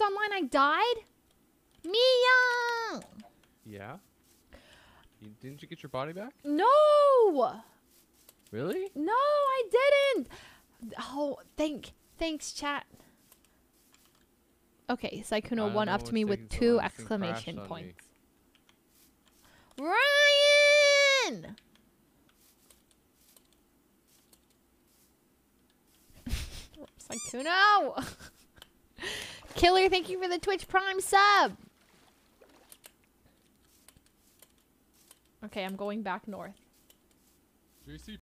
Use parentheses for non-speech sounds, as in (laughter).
was online, I died? Mia! Yeah. You, didn't you get your body back? No! Really? No, I didn't. Oh, thank, thanks, chat. Okay, don't one up to me with two long. This thing crashed exclamation me. points. Ryan! (laughs) Sykkuno! (laughs) Killer, thank you for the Twitch Prime sub. Okay, I'm going back north. JC